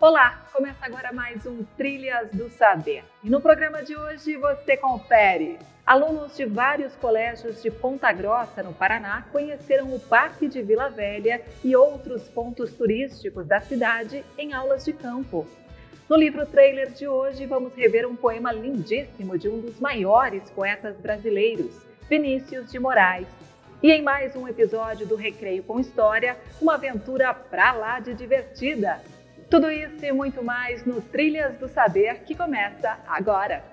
Olá, começa agora mais um Trilhas do Saber. E no programa de hoje você confere. Alunos de vários colégios de Ponta Grossa, no Paraná, conheceram o Parque de Vila Velha e outros pontos turísticos da cidade em aulas de campo. No livro trailer de hoje, vamos rever um poema lindíssimo de um dos maiores poetas brasileiros, Vinícius de Moraes. E em mais um episódio do Recreio com História, uma aventura pra lá de divertida. Tudo isso e muito mais no Trilhas do Saber que começa agora.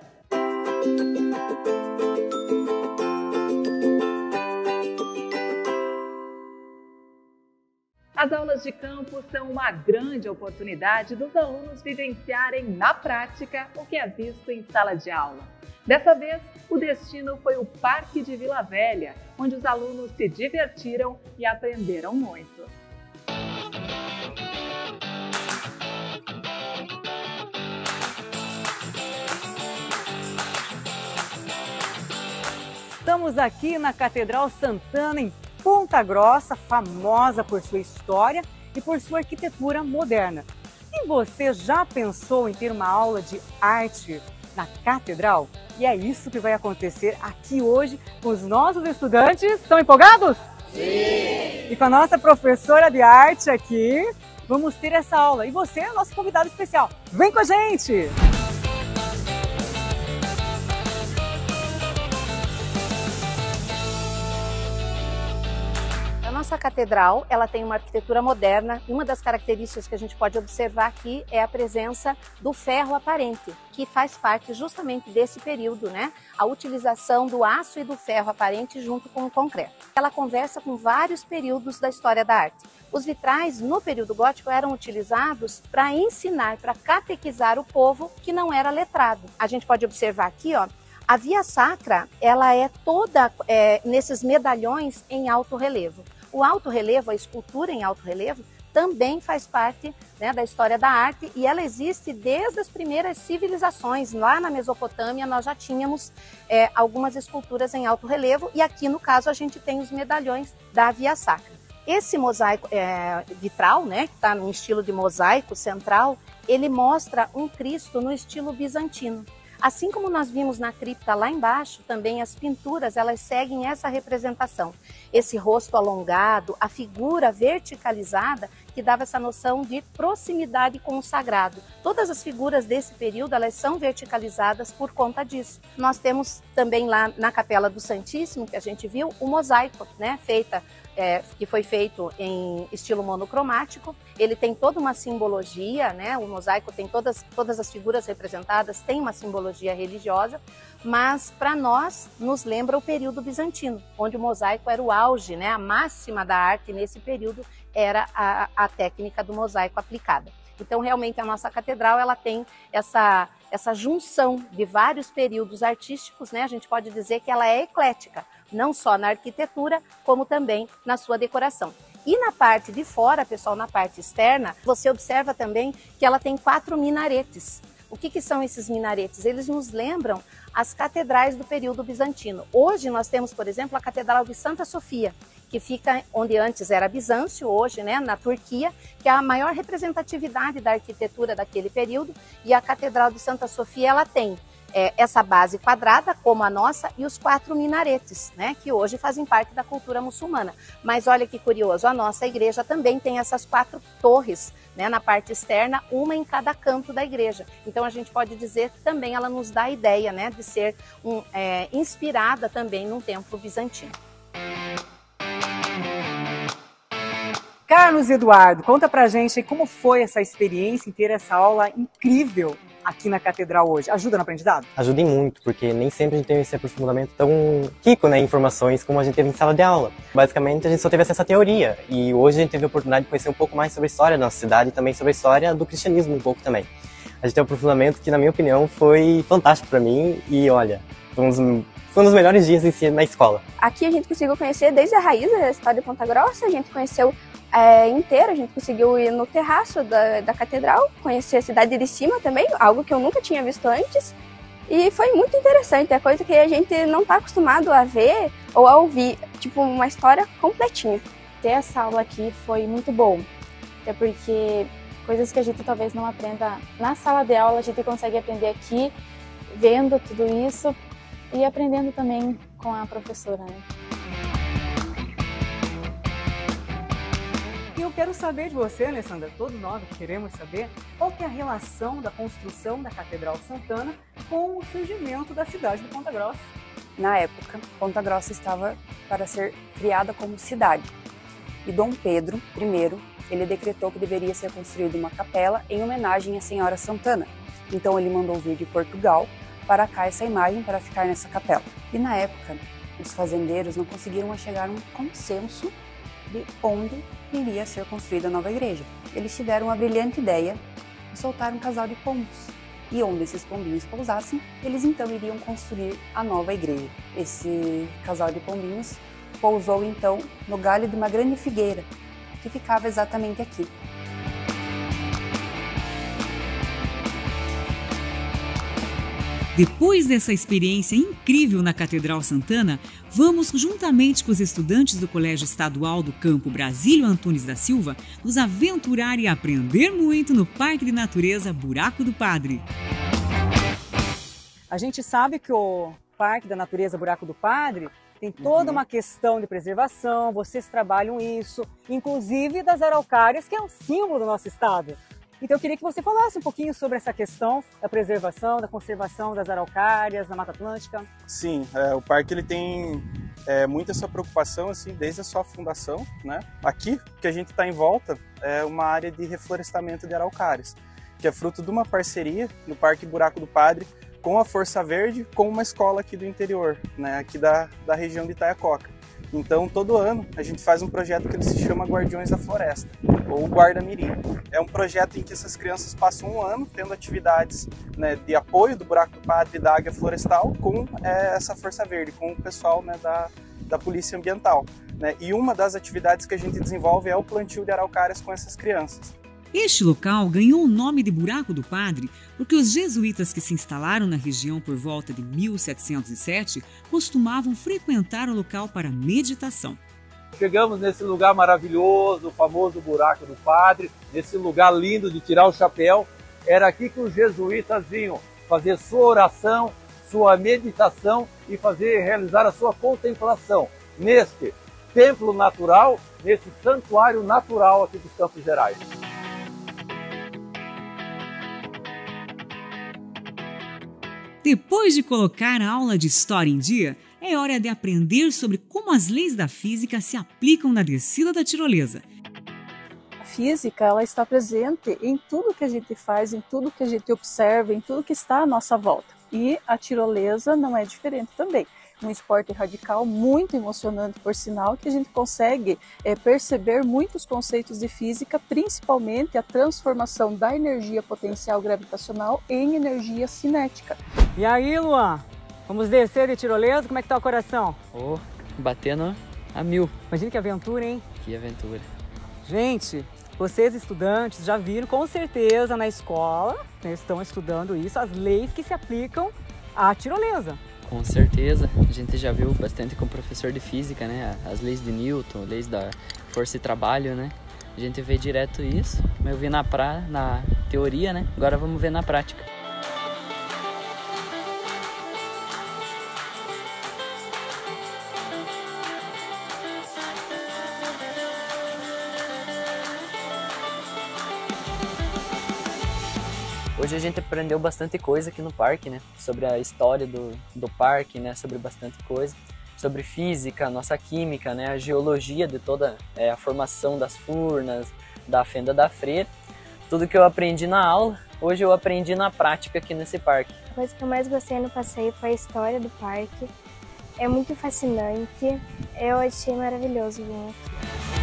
As aulas de campo são uma grande oportunidade dos alunos vivenciarem na prática o que é visto em sala de aula. Dessa vez, o destino foi o Parque de Vila Velha, onde os alunos se divertiram e aprenderam muito. Estamos aqui na Catedral Santana, em Ponta Grossa, famosa por sua história e por sua arquitetura moderna. E você já pensou em ter uma aula de arte na Catedral? E é isso que vai acontecer aqui hoje com os nossos estudantes. Estão empolgados? Sim! E com a nossa professora de arte aqui, vamos ter essa aula. E você é nosso convidado especial. Vem com a gente! Nossa catedral, ela tem uma arquitetura moderna e uma das características que a gente pode observar aqui é a presença do ferro aparente, que faz parte justamente desse período, né? A utilização do aço e do ferro aparente junto com o concreto. Ela conversa com vários períodos da história da arte. Os vitrais no período gótico eram utilizados para ensinar, para catequizar o povo que não era letrado. A gente pode observar aqui, ó, a via sacra, ela é toda é, nesses medalhões em alto relevo. O alto relevo, a escultura em alto relevo, também faz parte né, da história da arte e ela existe desde as primeiras civilizações. Lá na Mesopotâmia nós já tínhamos é, algumas esculturas em alto relevo e aqui no caso a gente tem os medalhões da Via Sacra. Esse mosaico é, vitral, né, que está no estilo de mosaico central, ele mostra um Cristo no estilo bizantino. Assim como nós vimos na cripta lá embaixo, também as pinturas elas seguem essa representação. Esse rosto alongado, a figura verticalizada que dava essa noção de proximidade com o sagrado. Todas as figuras desse período elas são verticalizadas por conta disso. Nós temos também lá na Capela do Santíssimo, que a gente viu, o mosaico, né, feita é, que foi feito em estilo monocromático. Ele tem toda uma simbologia, né? O mosaico tem todas, todas as figuras representadas, tem uma simbologia religiosa, mas para nós nos lembra o período bizantino, onde o mosaico era o auge, né? A máxima da arte nesse período era a, a técnica do mosaico aplicada. Então, realmente, a nossa catedral ela tem essa, essa junção de vários períodos artísticos, né? A gente pode dizer que ela é eclética não só na arquitetura, como também na sua decoração. E na parte de fora, pessoal, na parte externa, você observa também que ela tem quatro minaretes. O que, que, são esses minaretes? Eles nos lembram as catedrais do período bizantino. Hoje nós temos, por exemplo, a Catedral de Santa Sofia, que fica onde antes era Bizâncio, hoje né, na Turquia, que é a maior representatividade da arquitetura daquele período. E a Catedral de Santa Sofia ela tem é, essa base quadrada, como a nossa, e os quatro minaretes, né, que hoje fazem parte da cultura muçulmana. Mas olha que curioso, a nossa igreja também tem essas quatro torres né, na parte externa, uma em cada canto da igreja. Então a gente pode dizer que também ela nos dá a ideia né, de ser um, é, inspirada também num templo bizantino. Carlos Eduardo, conta pra gente como foi essa experiência em ter essa aula incrível aqui na Catedral hoje? Ajuda no aprendizado? Ajuda muito, porque nem sempre a gente tem esse aprofundamento tão rico né, em informações como a gente teve em sala de aula. Basicamente, a gente só teve acesso à teoria, e hoje a gente teve a oportunidade de conhecer um pouco mais sobre a história da nossa cidade e também sobre a história do cristianismo um pouco também. A gente tem um aprofundamento que, na minha opinião, foi fantástico para mim, e olha, foi um, dos, foi um dos melhores dias em si na escola. Aqui a gente conseguiu conhecer desde a raiz da história de Ponta Grossa, a gente conheceu é, inteira. A gente conseguiu ir no terraço da, da catedral, conhecer a cidade de cima também, algo que eu nunca tinha visto antes. E foi muito interessante, é coisa que a gente não está acostumado a ver ou a ouvir, tipo uma história completinha. Ter essa aula aqui foi muito bom, até porque Coisas que a gente talvez não aprenda na sala de aula, a gente consegue aprender aqui, vendo tudo isso e aprendendo também com a professora. Né? Eu quero saber de você, Alessandra, todos nós que queremos saber, qual que é a relação da construção da Catedral Santana com o surgimento da cidade de Ponta Grossa. Na época, Ponta Grossa estava para ser criada como cidade. E Dom Pedro I, ele decretou que deveria ser construída uma capela em homenagem à Senhora Santana. Então ele mandou vir de Portugal para cá essa imagem para ficar nessa capela. E na época, os fazendeiros não conseguiram chegar a um consenso de onde iria ser construída a nova igreja. Eles tiveram uma brilhante ideia de soltar um casal de pombos. E onde esses pombinhos pousassem, eles então iriam construir a nova igreja. Esse casal de pombinhos pousou então no galho de uma grande figueira, que ficava exatamente aqui. Depois dessa experiência incrível na Catedral Santana, vamos, juntamente com os estudantes do Colégio Estadual do Campo Brasílio Antunes da Silva, nos aventurar e aprender muito no Parque de Natureza Buraco do Padre. A gente sabe que o Parque da Natureza Buraco do Padre tem toda uma questão de preservação, vocês trabalham isso, inclusive das araucárias, que é o símbolo do nosso estado. Então eu queria que você falasse um pouquinho sobre essa questão da preservação, da conservação das araucárias na Mata Atlântica. Sim, é, o parque ele tem é, muita essa preocupação assim desde a sua fundação, né? Aqui que a gente está em volta é uma área de reflorestamento de araucárias, que é fruto de uma parceria no Parque Buraco do Padre com a Força Verde, com uma escola aqui do interior, né? Aqui da, da região de Itaiacoca. Então, todo ano a gente faz um projeto que ele se chama Guardiões da Floresta, ou Guarda Mirim. É um projeto em que essas crianças passam um ano tendo atividades né, de apoio do Buraco do Padre e da Águia Florestal com é, essa Força Verde, com o pessoal né, da, da Polícia Ambiental. Né? E uma das atividades que a gente desenvolve é o plantio de araucárias com essas crianças. Este local ganhou o nome de Buraco do Padre porque os jesuítas que se instalaram na região por volta de 1707 costumavam frequentar o local para meditação. Chegamos nesse lugar maravilhoso, o famoso Buraco do Padre, nesse lugar lindo de tirar o chapéu. Era aqui que os jesuítas vinham fazer sua oração, sua meditação e fazer realizar a sua contemplação neste templo natural, nesse santuário natural aqui dos Campos Gerais. Depois de colocar a aula de história em dia, é hora de aprender sobre como as leis da física se aplicam na descida da tirolesa. A física ela está presente em tudo que a gente faz, em tudo que a gente observa, em tudo que está à nossa volta. E a tirolesa não é diferente também um esporte radical muito emocionante, por sinal, que a gente consegue é, perceber muitos conceitos de física, principalmente a transformação da energia potencial gravitacional em energia cinética. E aí, Luan? Vamos descer de tirolesa? Como é que tá o coração? Oh, batendo a mil. Imagina que aventura, hein? Que aventura. Gente, vocês estudantes já viram com certeza na escola, né, estão estudando isso, as leis que se aplicam à tirolesa. Com certeza, a gente já viu bastante com o professor de física, né? As leis de Newton, leis da força e trabalho, né? A gente vê direto isso, mas eu vi na, pra, na teoria, né? Agora vamos ver na prática. Hoje a gente aprendeu bastante coisa aqui no parque, né? Sobre a história do, do parque, né? Sobre bastante coisa. Sobre física, nossa química, né? A geologia de toda é, a formação das furnas, da fenda da freira. Tudo que eu aprendi na aula, hoje eu aprendi na prática aqui nesse parque. A coisa que eu mais gostei no passeio foi a história do parque. É muito fascinante. Eu achei maravilhoso vir aqui.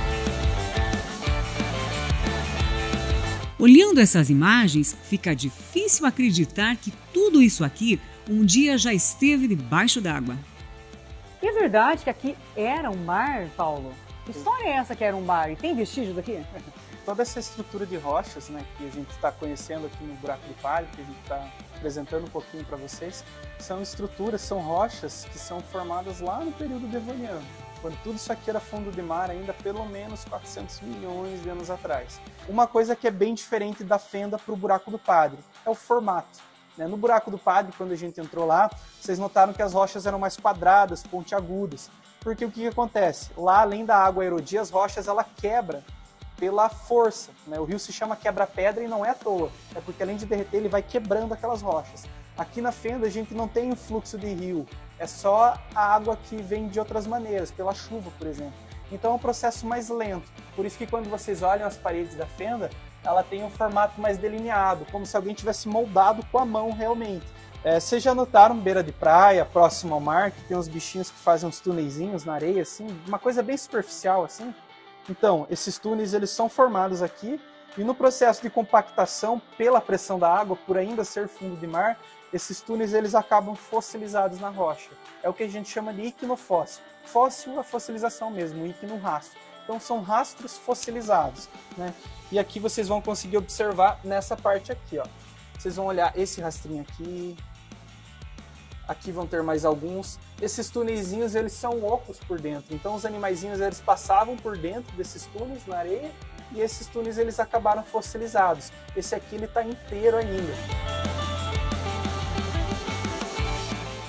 Olhando essas imagens, fica difícil acreditar que tudo isso aqui um dia já esteve debaixo d'água. E é verdade que aqui era um mar, Paulo? Que história é essa que era um mar? E tem vestígio daqui? Toda essa estrutura de rochas né, que a gente está conhecendo aqui no Buraco do Palio, que a gente está apresentando um pouquinho para vocês, são estruturas, são rochas que são formadas lá no período devoniano. Quando tudo isso aqui era fundo de mar ainda pelo menos 400 milhões de anos atrás. Uma coisa que é bem diferente da fenda para o buraco do padre é o formato. Né? No buraco do padre, quando a gente entrou lá, vocês notaram que as rochas eram mais quadradas, pontiagudas. Porque o que, que acontece? Lá, além da água erodir, as rochas ela quebra pela força. Né? O rio se chama quebra-pedra e não é à toa. É porque além de derreter, ele vai quebrando aquelas rochas. Aqui na fenda a gente não tem um fluxo de rio, é só a água que vem de outras maneiras, pela chuva, por exemplo. Então é um processo mais lento. Por isso que quando vocês olham as paredes da fenda, ela tem um formato mais delineado, como se alguém tivesse moldado com a mão realmente. É, vocês já notaram beira de praia, próximo ao mar, que tem uns bichinhos que fazem uns túneizinhos na areia, assim, uma coisa bem superficial, assim? Então, esses túneis eles são formados aqui e no processo de compactação pela pressão da água, por ainda ser fundo de mar, esses túneis eles acabam fossilizados na rocha. É o que a gente chama de iquinofóssil. Fóssil é fossilização mesmo, íquino rastro. Então são rastros fossilizados, né? E aqui vocês vão conseguir observar nessa parte aqui, ó. Vocês vão olhar esse rastrinho aqui. Aqui vão ter mais alguns. Esses túneizinhos, eles são ocos por dentro. Então os animaizinhos, eles passavam por dentro desses túneis na areia e esses túneis eles acabaram fossilizados. Esse aqui ele está inteiro ainda.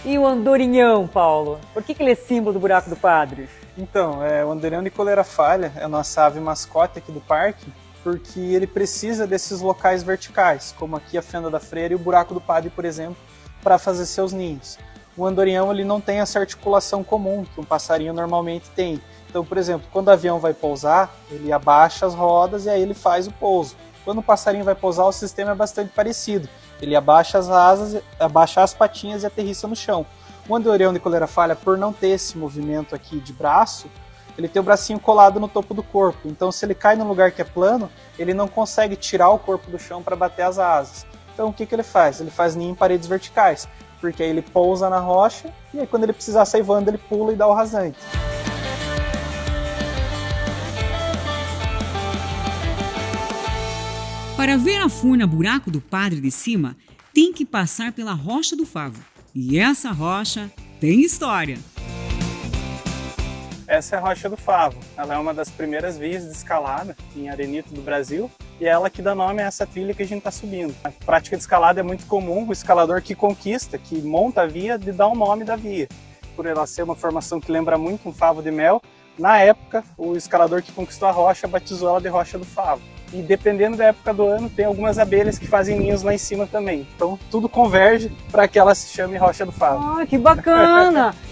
E o andorinhão, Paulo? Por que, que ele é símbolo do buraco do padre? Então, é, o andorinhão de coleira falha é a nossa ave mascote aqui do parque, porque ele precisa desses locais verticais, como aqui a fenda da freira e o buraco do padre, por exemplo, para fazer seus ninhos. O andorinhão ele não tem essa articulação comum que um passarinho normalmente tem. Então, por exemplo, quando o avião vai pousar, ele abaixa as rodas e aí ele faz o pouso. Quando o passarinho vai pousar, o sistema é bastante parecido. Ele abaixa as asas, abaixa as patinhas e aterrissa no chão. O andorinhão de coleira falha, por não ter esse movimento aqui de braço, ele tem o bracinho colado no topo do corpo. Então, se ele cai num lugar que é plano, ele não consegue tirar o corpo do chão para bater as asas. Então, o que, que ele faz? Ele faz ninho em paredes verticais, porque aí ele pousa na rocha e aí, quando ele precisar sair voando, ele pula e dá o rasante. Para ver a furna Buraco do Padre de cima, tem que passar pela Rocha do Favo. E essa rocha tem história. Essa é a Rocha do Favo. Ela é uma das primeiras vias de escalada em arenito do Brasil e é ela que dá nome a essa trilha que a gente está subindo. A prática de escalada é muito comum, o escalador que conquista, que monta a via, de dar o nome da via. Por ela ser uma formação que lembra muito um favo de mel, na época, o escalador que conquistou a rocha batizou ela de Rocha do Favo e dependendo da época do ano, tem algumas abelhas que fazem ninhos lá em cima também. Então tudo converge para que ela se chame Rocha do Favo. Ah, que bacana!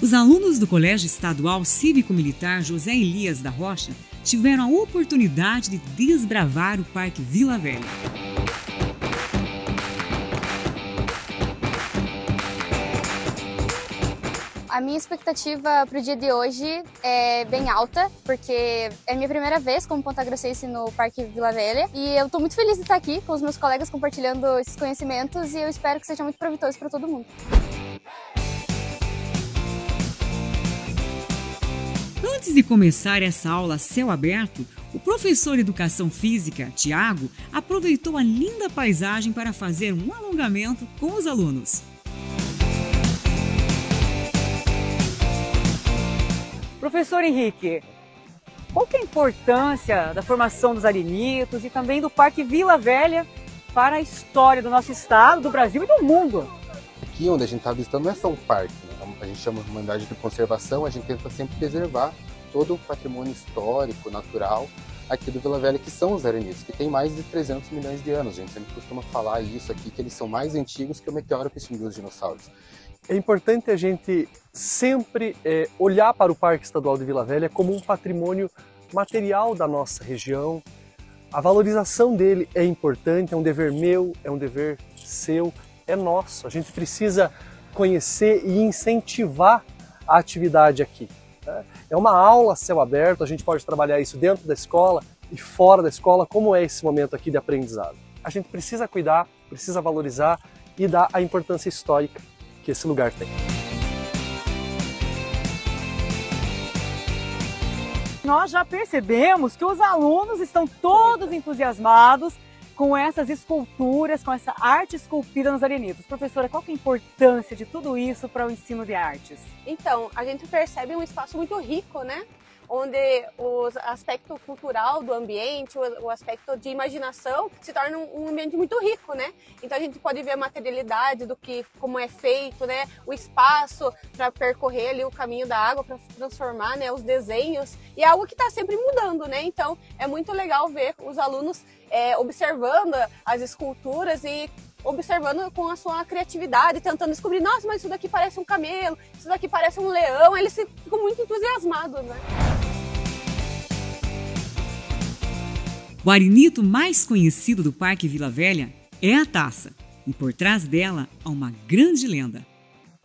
Os alunos do Colégio Estadual Cívico-Militar José Elias da Rocha tiveram a oportunidade de desbravar o Parque Vila Velha. A minha expectativa para o dia de hoje é bem alta, porque é minha primeira vez como pontagrossense no Parque Vila Velha e eu estou muito feliz de estar aqui com os meus colegas compartilhando esses conhecimentos e eu espero que seja muito proveitoso para todo mundo. Antes de começar essa aula a céu aberto, o professor de Educação Física, Tiago, aproveitou a linda paisagem para fazer um alongamento com os alunos. Professor Henrique, qual é a importância da formação dos arenitos e também do Parque Vila Velha para a história do nosso estado, do Brasil e do mundo? Aqui onde a gente está visitando não é só um parque, né? a gente chama de humanidade de conservação, a gente tenta sempre preservar todo o patrimônio histórico, natural aqui do Vila Velha, que são os arenitos, que tem mais de 300 milhões de anos. A gente sempre costuma falar isso aqui, que eles são mais antigos que o meteoro que extinguiu os dinossauros. É importante a gente sempre é, olhar para o Parque Estadual de Vila Velha como um patrimônio material da nossa região. A valorização dele é importante, é um dever meu, é um dever seu, é nosso. A gente precisa conhecer e incentivar a atividade aqui. Né? É uma aula a céu aberto, a gente pode trabalhar isso dentro da escola e fora da escola, como é esse momento aqui de aprendizado. A gente precisa cuidar, precisa valorizar e dar a importância histórica que esse lugar tem. Nós já percebemos que os alunos estão todos entusiasmados com essas esculturas, com essa arte esculpida nos arenitos. Professora, qual que é a importância de tudo isso para o ensino de artes? Então, a gente percebe um espaço muito rico, né? Onde o aspecto cultural do ambiente, o, aspecto de imaginação se torna um, ambiente muito rico, né? Então a gente pode ver a materialidade do que, como é feito, né? O espaço para percorrer ali o caminho da água, para transformar, né? Os desenhos e é algo que está sempre mudando, né? Então é muito legal ver os alunos é, observando as esculturas e observando com a sua criatividade, tentando descobrir, nossa, mas isso daqui parece um camelo, isso daqui parece um leão, eles ficam muito entusiasmados, né? O arenito mais conhecido do Parque Vila Velha é a taça, e por trás dela há uma grande lenda.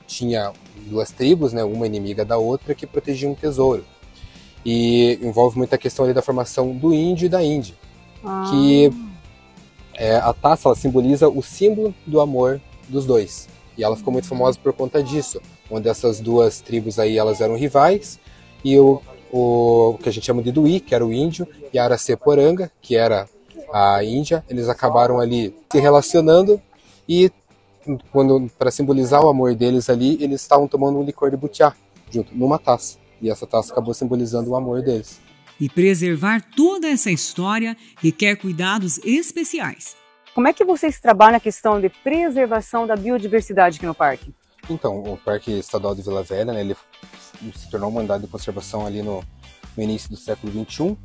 Tinha duas tribos, né, uma inimiga da outra, que protegiam um tesouro. E envolve muita questão ali da formação do índio e da índia. Ah. Que é, a taça ela simboliza o símbolo do amor dos dois. E ela ficou muito famosa por conta disso, onde essas duas tribos aí elas eram rivais e o o que a gente chama de Duí, que era o índio, e a Araceporanga, que era a Índia, eles acabaram ali se relacionando e quando para simbolizar o amor deles ali, eles estavam tomando um licor de butiá junto numa taça. E essa taça acabou simbolizando o amor deles. E preservar toda essa história requer cuidados especiais. Como é que vocês trabalham a questão de preservação da biodiversidade aqui no parque? Então, o Parque Estadual de Vila Velha, né, ele se tornou uma unidade de conservação ali no, no início do século XXI.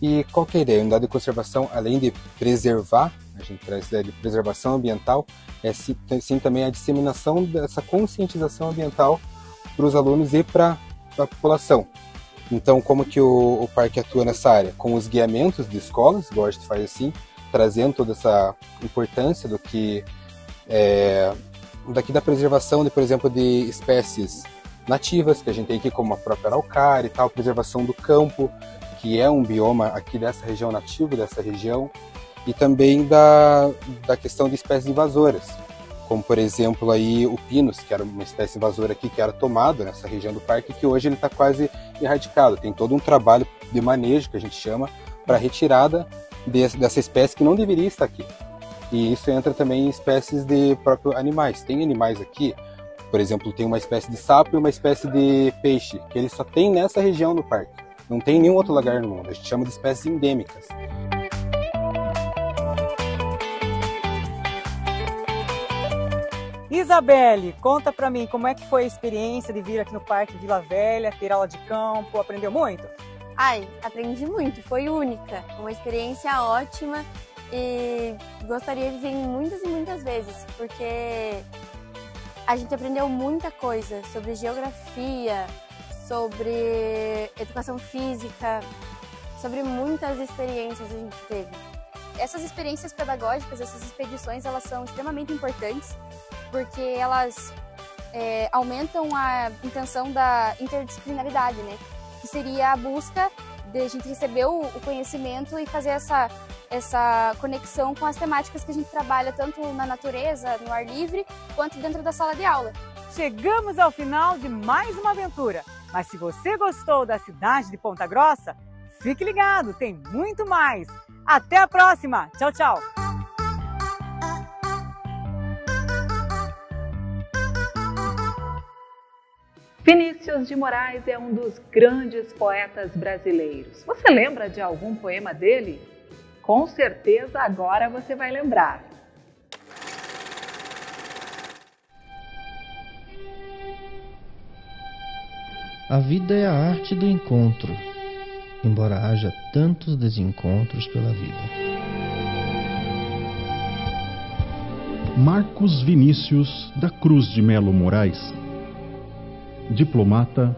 E qual que é a ideia? A unidade de conservação, além de preservar, a gente traz a ideia de preservação ambiental, é sim também a disseminação dessa conscientização ambiental para os alunos e para a população. Então, como que o, o, parque atua nessa área? Com os guiamentos de escolas, igual a gente faz assim, trazendo toda essa importância do que é, daqui da preservação, de, por exemplo, de espécies nativas, que a gente tem aqui como a própria araucária e tal, preservação do campo, que é um bioma aqui dessa região nativo, dessa região, e também da, da questão de espécies invasoras, como por exemplo aí o pinus, que era uma espécie invasora aqui que era tomado nessa região do parque, que hoje ele está quase erradicado. Tem todo um trabalho de manejo que a gente chama para retirada dessa espécie que não deveria estar aqui. E isso entra também em espécies de próprios animais. Tem animais aqui, por exemplo, tem uma espécie de sapo e uma espécie de peixe, que ele só tem nessa região do parque. Não tem em nenhum outro lugar no mundo. A gente chama de espécies endêmicas. Isabelle, conta pra mim como é que foi a experiência de vir aqui no Parque Vila Velha, ter aula de campo, aprendeu muito? Ai, aprendi muito, foi única, uma experiência ótima e gostaria de vir muitas e muitas vezes, porque a gente aprendeu muita coisa sobre geografia, sobre educação física, sobre muitas experiências a gente teve. Essas experiências pedagógicas, essas expedições, elas são extremamente importantes porque elas é, aumentam a intenção da interdisciplinaridade, né? Que seria a busca de a gente receber o, o conhecimento e fazer essa essa conexão com as temáticas que a gente trabalha tanto na natureza, no ar livre, quanto dentro da sala de aula. Chegamos ao final de mais uma aventura. Mas se você gostou da cidade de Ponta Grossa, fique ligado, tem muito mais. Até a próxima. Tchau, tchau. Vinícius de Moraes é um dos grandes poetas brasileiros. Você lembra de algum poema dele? Com certeza agora você vai lembrar. A vida é a arte do encontro, embora haja tantos desencontros pela vida. Marcos Vinícius da Cruz de Melo Moraes, diplomata,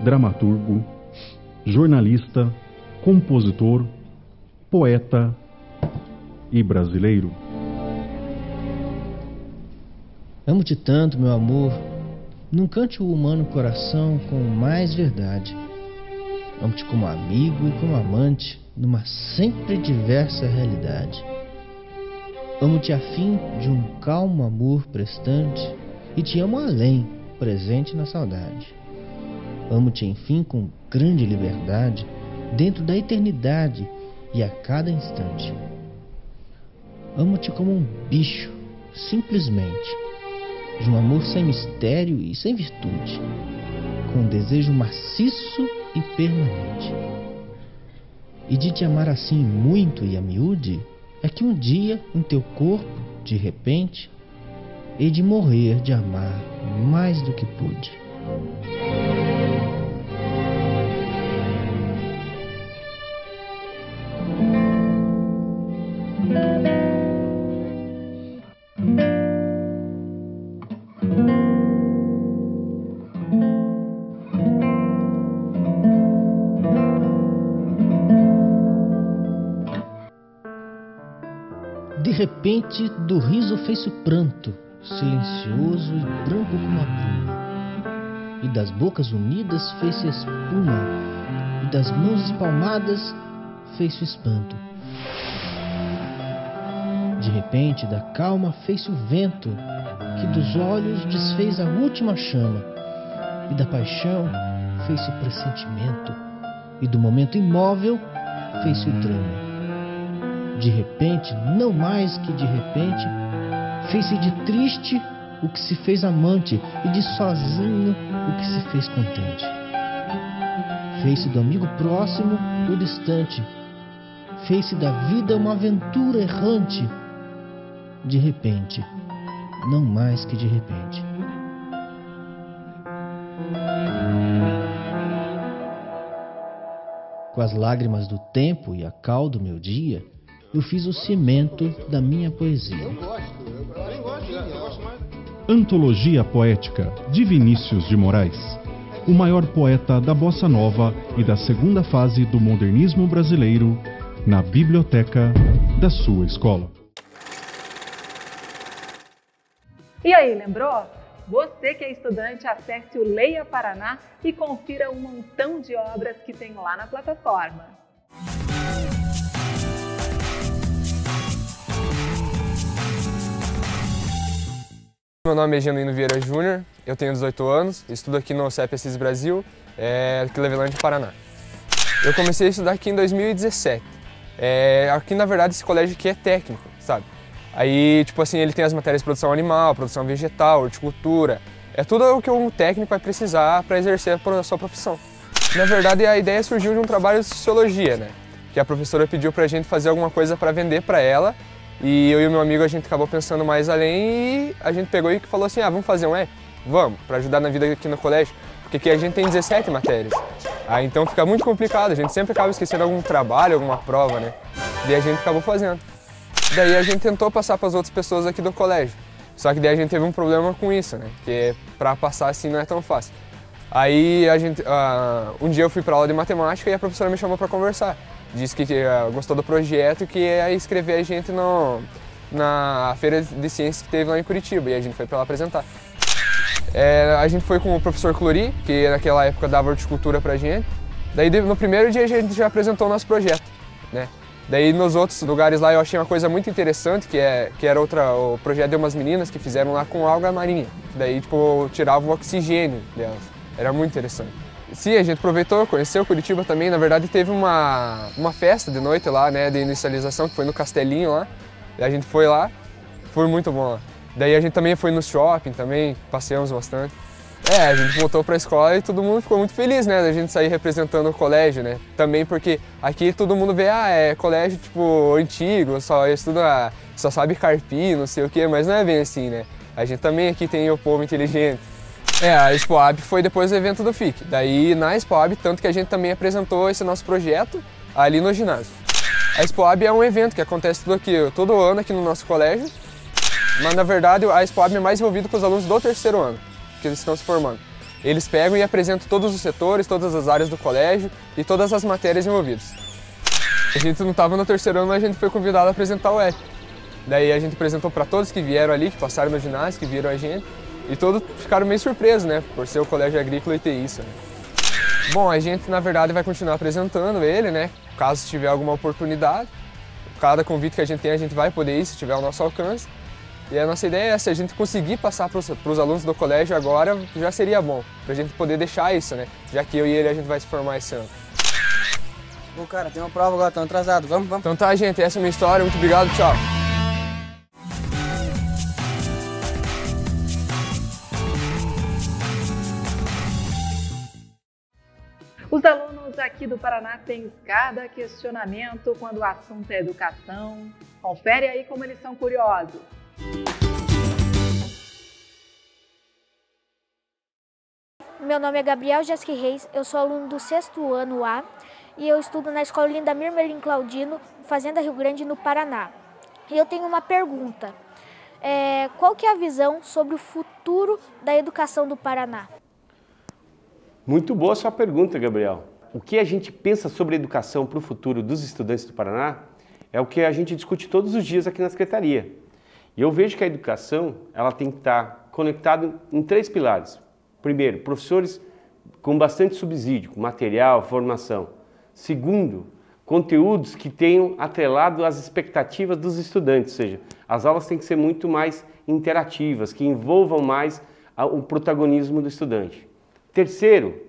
dramaturgo, jornalista, compositor, poeta e brasileiro. Amo-te tanto, meu amor, num cante o humano coração com mais verdade. Amo-te como amigo e como amante, numa sempre diversa realidade. Amo-te a fim de um calmo amor prestante, e te amo além, presente na saudade. Amo-te, enfim, com grande liberdade, dentro da eternidade e a cada instante. Amo-te como um bicho, simplesmente. De um amor sem mistério e sem virtude. Com um desejo maciço e permanente. E de te amar assim muito e a miúde, é que um dia em teu corpo, de repente, hei de morrer de amar mais do que pude. Repente, do riso fez-se o pranto, silencioso e branco como a bruma. E das bocas unidas fez-se espuma, e das mãos espalmadas fez-se o espanto. De repente, da calma fez-se o vento, que dos olhos desfez a última chama, e da paixão fez-se o pressentimento, e do momento imóvel fez-se o trama. De repente, não mais que de repente, fez-se de triste o que se fez amante, e de sozinho o que se fez contente. Fez-se do amigo próximo o distante, fez-se da vida uma aventura errante. De repente, não mais que de repente. Com as lágrimas do tempo e a cal do meu dia, eu fiz o cimento da minha poesia. Antologia Poética de Vinícius de Moraes, o maior poeta da bossa nova e da segunda fase do modernismo brasileiro, na biblioteca da sua escola. E aí, lembrou? Você que é estudante, acesse o Leia Paraná e confira um montão de obras que tem lá na plataforma. Meu nome é Genuíno Vieira Júnior, eu tenho 18 anos, estudo aqui no CEP Assis Brasil, é, Cleveland, Paraná. Eu comecei a estudar aqui em 2017. É, aqui, na verdade, esse colégio aqui é técnico, sabe? Aí, tipo assim, ele tem as matérias de produção animal, produção vegetal, horticultura. É tudo o que um técnico vai precisar para exercer a sua profissão. Na verdade, a ideia surgiu de um trabalho de sociologia, né? Que a professora pediu pra gente fazer alguma coisa para vender para ela e eu e meu amigo, a gente acabou pensando mais além e a gente pegou e falou assim, ah, vamos fazer um E? Vamos, para ajudar na vida aqui no colégio. Porque aqui a gente tem 17 matérias. Ah, então fica muito complicado, a gente sempre acaba esquecendo algum trabalho, alguma prova, né? Daí a gente acabou fazendo. Daí a gente tentou passar para as outras pessoas aqui do colégio. Só que daí a gente teve um problema com isso, né? Que para passar assim não é tão fácil. Aí a gente, uh, um dia eu fui para aula de matemática e a professora me chamou para conversar disse que uh, gostou do projeto e que ia inscrever a gente no, na feira de ciências que teve lá em Curitiba e a gente foi para lá apresentar. É, a gente foi com o professor Clori, que naquela época dava horticultura pra gente. Daí no primeiro dia a gente já apresentou o nosso projeto, né? Daí nos outros lugares lá eu achei uma coisa muito interessante, que, é, que era outra, o projeto de umas meninas que fizeram lá com alga marinha. Daí, tipo, tirava o oxigênio delas. Era muito interessante. Sim, a gente aproveitou, conheceu Curitiba também. Na verdade, teve uma, uma festa de noite lá, né, de inicialização, que foi no Castelinho lá. E a gente foi lá, foi muito bom. Daí a gente também foi no shopping também, passeamos bastante. É, a gente voltou para a escola e todo mundo ficou muito feliz, né, da gente sair representando o colégio, né? Também porque aqui todo mundo vê, ah, é colégio tipo antigo, só estuda, só sabe carpir, não sei o quê, mas não é bem assim, né? A gente também aqui tem o povo inteligente. É, a Expoab foi depois do evento do FIC. Daí na Expoab, tanto que a gente também apresentou esse nosso projeto ali no ginásio. A Expoab é um evento que acontece tudo aqui, todo ano aqui no nosso colégio, mas na verdade a Expoab é mais envolvido com os alunos do terceiro ano, que eles estão se formando. Eles pegam e apresentam todos os setores, todas as áreas do colégio e todas as matérias envolvidas. A gente não estava no terceiro ano, mas a gente foi convidado a apresentar o app. Daí a gente apresentou para todos que vieram ali, que passaram no ginásio, que viram a gente. E todos ficaram meio surpresos, né? Por ser o colégio agrícola e ter isso. Né? Bom, a gente na verdade vai continuar apresentando ele, né? Caso tiver alguma oportunidade. Cada convite que a gente tem, a gente vai poder ir se tiver ao nosso alcance. E a nossa ideia é, se a gente conseguir passar para os alunos do colégio agora, já seria bom. Para a gente poder deixar isso, né? Já que eu e ele a gente vai se formar esse ano. Pô, cara, tem uma prova agora, estamos atrasados. Vamos, vamos. Então tá, gente, essa é a minha história. Muito obrigado, tchau. Aqui do Paraná tem cada questionamento quando o assunto é educação. Confere aí como eles são curiosos. Meu nome é Gabriel Jesque Reis, eu sou aluno do sexto ano A e eu estudo na Escola Linda Mirmelin Claudino, Fazenda Rio Grande, no Paraná. E eu tenho uma pergunta. É, qual que é a visão sobre o futuro da educação do Paraná? Muito boa sua pergunta, Gabriel. O que a gente pensa sobre a educação para o futuro dos estudantes do Paraná é o que a gente discute todos os dias aqui na Secretaria. E eu vejo que a educação ela tem que estar conectada em três pilares. Primeiro, professores com bastante subsídio, material, formação. Segundo, conteúdos que tenham atrelado às expectativas dos estudantes, ou seja, as aulas têm que ser muito mais interativas, que envolvam mais o protagonismo do estudante. Terceiro,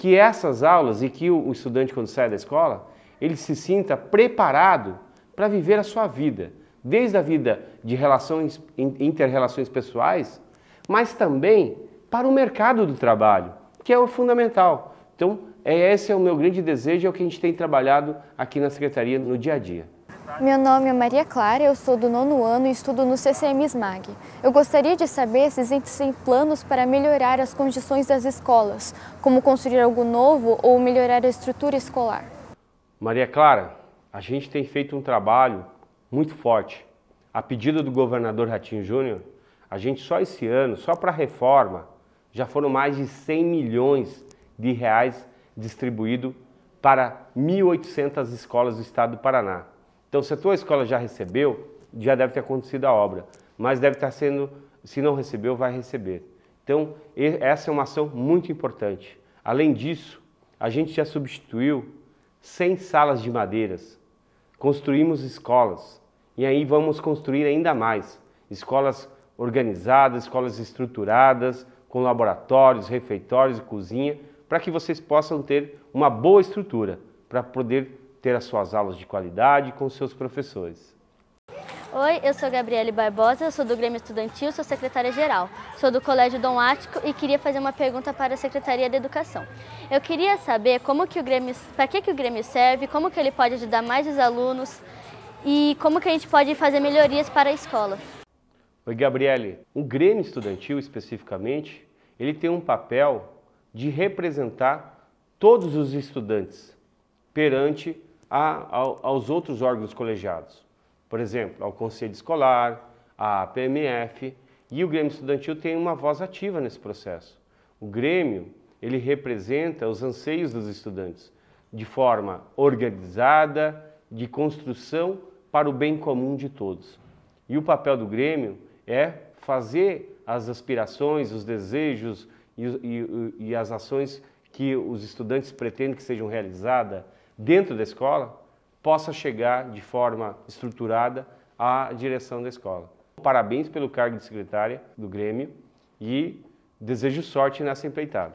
que essas aulas e que o estudante quando sai da escola, ele se sinta preparado para viver a sua vida, desde a vida de relações inter-relações pessoais, mas também para o mercado do trabalho, que é o fundamental. Então, é, esse é o meu grande desejo, é o que a gente tem trabalhado aqui na Secretaria no dia a dia. Meu nome é Maria Clara, eu sou do nono ano e estudo no CCM SMAG. Eu gostaria de saber se existem planos para melhorar as condições das escolas, como construir algo novo ou melhorar a estrutura escolar. Maria Clara, a gente tem feito um trabalho muito forte. A pedido do governador Ratinho Júnior, a gente só esse ano, só para a reforma, já foram mais de 100 milhões de reais distribuídos para 1.800 escolas do estado do Paraná. Então, se a tua escola já recebeu, já deve ter acontecido a obra, mas deve estar sendo, se não recebeu, vai receber. Então, essa é uma ação muito importante. Além disso, a gente já substituiu 100 salas de madeiras, construímos escolas e aí vamos construir ainda mais escolas organizadas, escolas estruturadas, com laboratórios, refeitórios e cozinha, para que vocês possam ter uma boa estrutura para poder ter as suas aulas de qualidade com seus professores. Oi, eu sou Gabriele Barbosa, sou do Grêmio Estudantil, sou secretária-geral. Sou do Colégio Dom Ático e queria fazer uma pergunta para a Secretaria de Educação. Eu queria saber como que o Grêmio, para que, que o Grêmio serve, como que ele pode ajudar mais os alunos e como que a gente pode fazer melhorias para a escola. Oi, Gabriele. O Grêmio Estudantil, especificamente, ele tem um papel de representar todos os estudantes perante a, aos outros órgãos colegiados. Por exemplo, ao Conselho Escolar, à PMF, e o Grêmio Estudantil tem uma voz ativa nesse processo. O Grêmio, ele representa os anseios dos estudantes de forma organizada, de construção para o bem comum de todos. E o papel do Grêmio é fazer as aspirações, os desejos e, e, e as ações que os estudantes pretendem que sejam realizadas dentro da escola possa chegar de forma estruturada à direção da escola. Parabéns pelo cargo de secretária do Grêmio e desejo sorte nessa empreitada.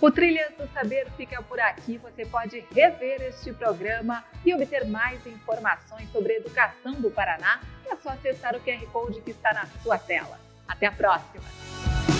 O Trilhas do Saber fica por aqui. Você pode rever este programa e obter mais informações sobre a educação do Paraná. É só acessar o QR Code que está na sua tela. Até a próxima!